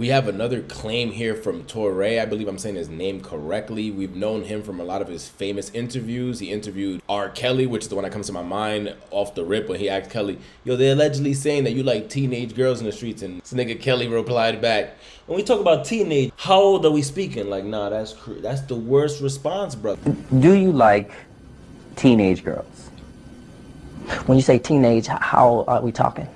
We have another claim here from Touré. I believe I'm saying his name correctly. We've known him from a lot of his famous interviews. He interviewed R. Kelly, which is the one that comes to my mind off the rip when he asked Kelly, Yo, they're allegedly saying that you like teenage girls in the streets. And this nigga Kelly replied back, When we talk about teenage, how old are we speaking? Like, nah, that's that's the worst response, brother. Do you like teenage girls? When you say teenage, how are we talking?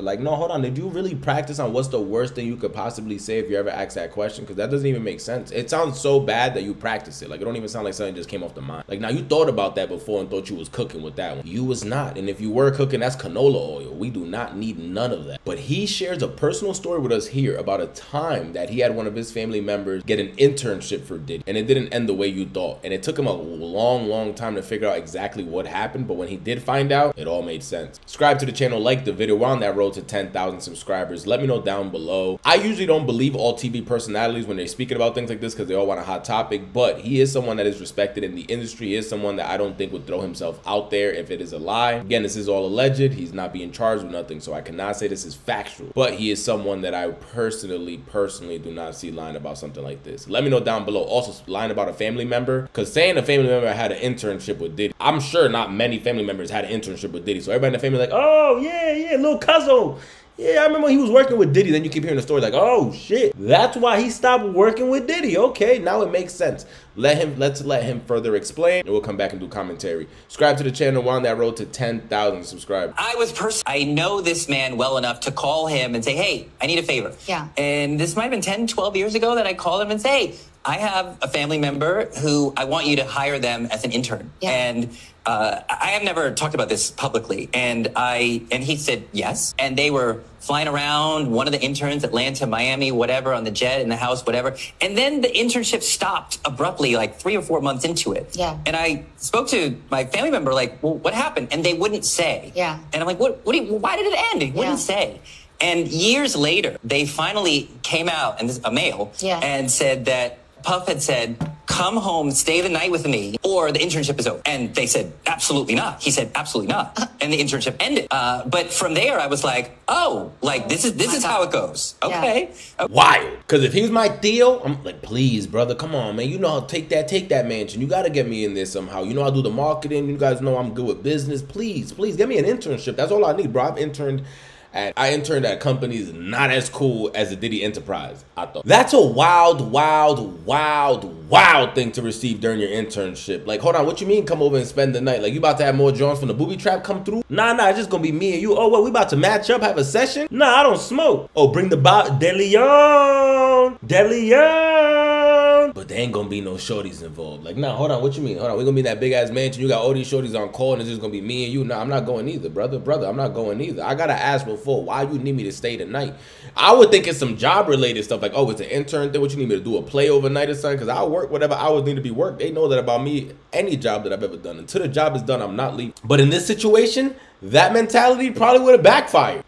Like, no, hold on. Did you really practice on what's the worst thing you could possibly say if you ever ask that question? Because that doesn't even make sense. It sounds so bad that you practice it. Like, it don't even sound like something just came off the mind. Like, now you thought about that before and thought you was cooking with that one. You was not. And if you were cooking, that's canola oil. We do not need none of that. But he shares a personal story with us here about a time that he had one of his family members get an internship for Diddy. And it didn't end the way you thought. And it took him a long, long time to figure out exactly what happened. But when he did find out, it all made sense. Subscribe to the channel, like the video. We're on that road to 10,000 subscribers. Let me know down below. I usually don't believe all TV personalities when they're speaking about things like this because they all want a hot topic, but he is someone that is respected in the industry. He is someone that I don't think would throw himself out there if it is a lie. Again, this is all alleged. He's not being charged with nothing, so I cannot say this is factual, but he is someone that I personally, personally do not see lying about something like this. Let me know down below. Also, lying about a family member, because saying a family member had an internship with Diddy, I'm sure not many family members had an internship with Diddy, so everybody in the family like, oh, yeah, yeah, little cousin. Yeah, I remember he was working with Diddy. Then you keep hearing the story like, oh shit, that's why he stopped working with Diddy. Okay, now it makes sense. Let him, let's let him further explain, and we'll come back and do commentary. Subscribe to the channel. We're on that road to 10,000 subscribers. I was person. I know this man well enough to call him and say, hey, I need a favor. Yeah. And this might have been 10, 12 years ago that I called him and say, hey, I have a family member who I want you to hire them as an intern. Yeah. And uh, I have never talked about this publicly. And I and he said yes. And they were flying around, one of the interns, Atlanta, Miami, whatever, on the jet in the house, whatever. And then the internship stopped abruptly, like three or four months into it. Yeah. And I spoke to my family member, like, well, what happened? And they wouldn't say. Yeah. And I'm like, what? What? Do you, why did it end? He wouldn't Yeah. say. And years later, they finally came out, and this a male, Yeah. and said that Puff had said, "Come home, stay the night with me, or the internship is over." And they said, "Absolutely not." He said, "Absolutely not," and the internship ended. Uh, but from there, I was like, "Oh, like this is this is how it goes." Okay. Wild. Because if he was my Theo, I'm like, please, brother, come on, man. You know how to take that, take that mansion. You got to get me in there somehow. You know how to do the marketing. You guys know I'm good with business. Please, please, get me an internship. That's all I need, bro. I've interned I interned at companies not as cool as the Diddy Enterprise. I thought that's a wild, wild, wild, wild thing to receive during your internship. Like, hold on, what you mean come over and spend the night? Like, you about to have more Jones from the booby trap come through? Nah, nah, it's just gonna be me and you. Oh, what? We about to match up, have a session? Nah, I don't smoke. Oh, bring the bot, DeLeon, DeLeon. But there ain't gonna be no shorties involved. Like, nah, hold on, what you mean? Hold on, we gonna be in that big ass mansion. You got all these shorties on call, and it's just gonna be me and you. Nah, I'm not going either, brother, brother. I'm not going either. I gotta ask before why you need me to stay tonight. I would think it's some job related stuff, like, oh, it's an intern thing. What you need me to do? A play overnight or something? Because I'll work whatever hours need to be worked. They know that about me. Any job that I've ever done. Until the job is done, I'm not leaving. But in this situation, that mentality probably would have backfired.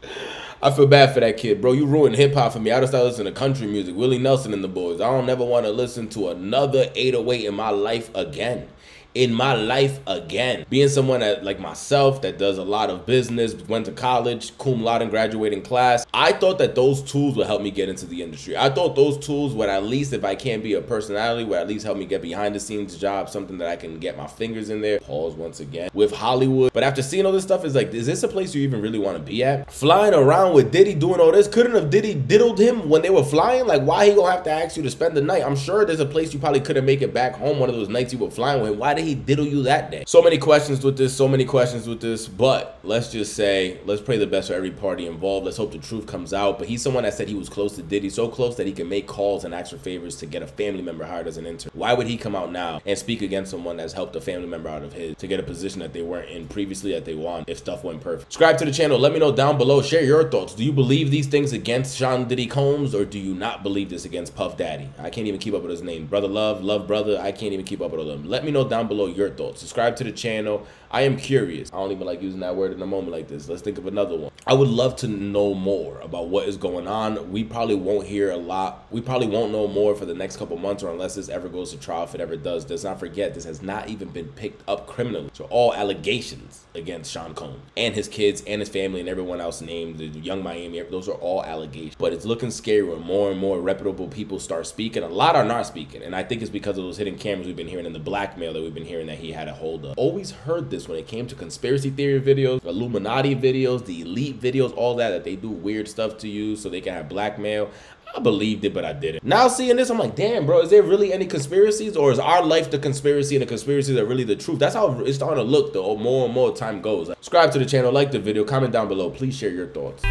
I feel bad for that kid, bro. You ruined hip hop for me. I just started listening to country music, Willie Nelson and the boys. I don't never want to listen to another 808 in my life again. In my life again. Being someone that like myself that does a lot of business, went to college, cum laude and graduating class, I thought that those tools would help me get into the industry. I thought those tools would at least, if I can't be a personality, would at least help me get behind the scenes job, something that I can get my fingers in there. Pause once again with Hollywood. But after seeing all this stuff, it's like, is this a place you even really want to be at? Flying around with Diddy doing all this, couldn't have Diddy diddled him when they were flying? Like, why he gonna have to ask you to spend the night? I'm sure there's a place you probably couldn't make it back home one of those nights you were flying with. Why did he diddle you that day? So many questions with this, so many questions with this, but let's just say, let's pray the best for every party involved. Let's hope the truth comes out. But he's someone that said he was close to Diddy, so close that he can make calls and ask for favors to get a family member hired as an intern. Why would he come out now and speak against someone that's helped a family member out of his to get a position that they weren't in previously that they want if stuff went perfect? Subscribe to the channel. Let me know down below. Share your thoughts. Do you believe these things against Sean Diddy Combs or do you not believe this against Puff Daddy? I can't even keep up with his name. Brother Love, Love Brother. I can't even keep up with all of them. Let me know down below your thoughts. Subscribe to the channel. I am curious. I don't even like using that word in a moment like this. Let's think of another one. I would love to know more about what is going on. We probably won't hear a lot. We probably won't know more for the next couple months or unless this ever goes to trial. If it ever does, let's not forget this has not even been picked up criminally. So all allegations against Sean Combs and his kids and his family and everyone else named the Yung Miami. Those are all allegations, but it's looking scary when more and more reputable people start speaking. A lot are not speaking, and I think it's because of those hidden cameras we've been hearing and the blackmail that we've been hearing that he had a hold of. Always heard this when it came to conspiracy theory videos, Illuminati videos, the elite videos, all that that they do weird stuff to you so they can have blackmail. I believed it, but I didn't. Now seeing this, I'm like, damn, bro, is there really any conspiracies? Or is our life the conspiracy and the conspiracies are really the truth? That's how it's starting to look though, more and more time goes. Subscribe to the channel, like the video, comment down below. Please share your thoughts.